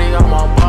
money on